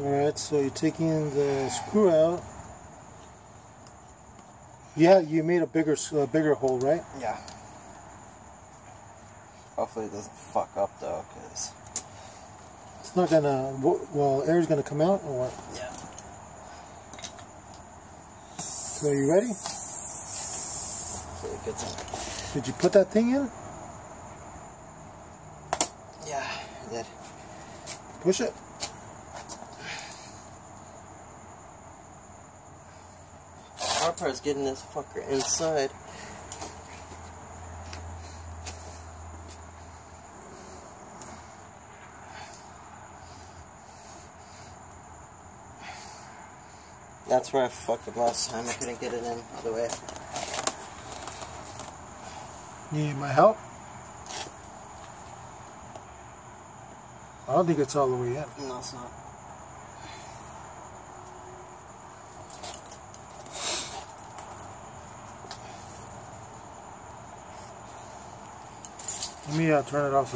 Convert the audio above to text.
Alright, so you're taking the screw out. Yeah, you made a bigger, uh, bigger hole, right? Yeah. Hopefully it doesn't fuck up though, because... It's not gonna, well, air's gonna come out or what? Yeah. So are you ready? So it gets Did you put that thing in? Yeah, I did. Push it. Our part's getting this fucker inside. That's where I fucked up last time. I couldn't get it in all the way. Need my help? I don't think it's all the way in. No, it's not. Let me uh, turn it off.